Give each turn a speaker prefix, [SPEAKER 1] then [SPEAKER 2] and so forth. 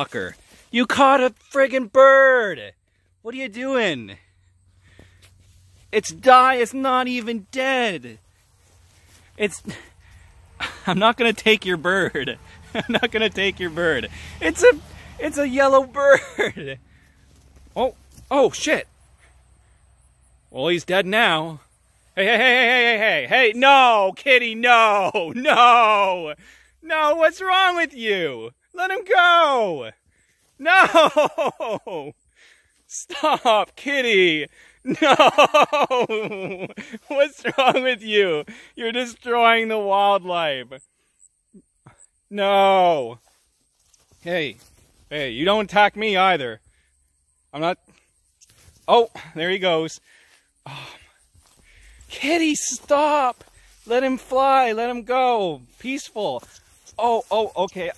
[SPEAKER 1] Fucker. You caught a friggin' bird! What are you doing? It's die, it's not even dead. It's I'm not gonna take your bird. I'm not gonna take your bird. It's a it's a yellow bird. Oh, oh shit. Well, he's dead now. Hey, hey, hey, hey, hey, hey, hey, no, kitty, no, no, no, what's wrong with you? Let him go. No, stop, kitty. No, what's wrong with you? You're destroying the wildlife. No. Hey, hey, you don't attack me either. I'm not. Oh, there he goes. Oh. Kitty, stop! Let him fly. Let him go. Peaceful. Oh, oh, okay.